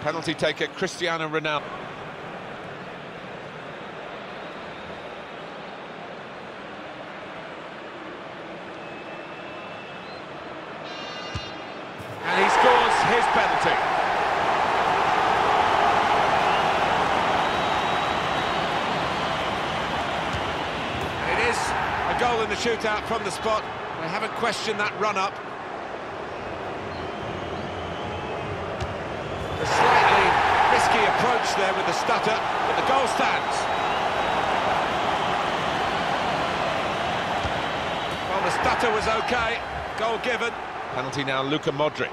Penalty taker Cristiano Ronaldo. And he scores his penalty. It is a goal in the shootout from the spot. They haven't questioned that run-up. A slightly risky there with the stutter, but the goal stands. Well, the stutter was okay. Goal given. Penalty now, Luka Modric.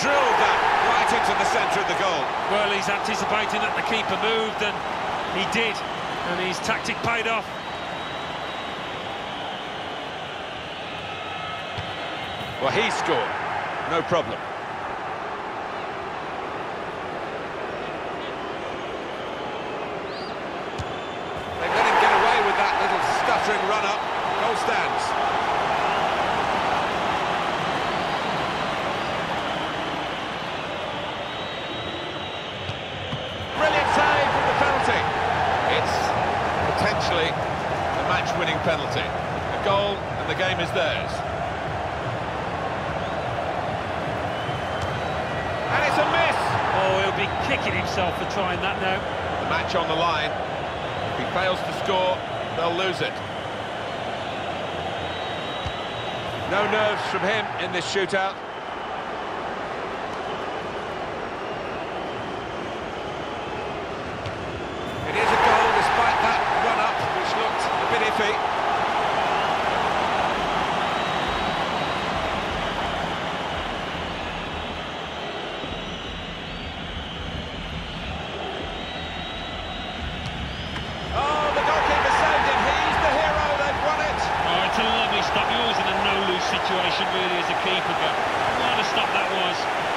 Drilled that right into the centre of the goal. Well, he's anticipating that the keeper moved, and he did, and his tactic paid off. Well, he scored. No problem. They let him get away with that little stuttering run-up. Goal stands. Brilliant save from the penalty. It's potentially a match-winning penalty. A goal, and the game is theirs. And it's a miss! Oh, he'll be kicking himself for trying that now. The match on the line. If he fails to score, they'll lose it. No nerves from him in this shootout. situation really is a keeper, but what a stop that was.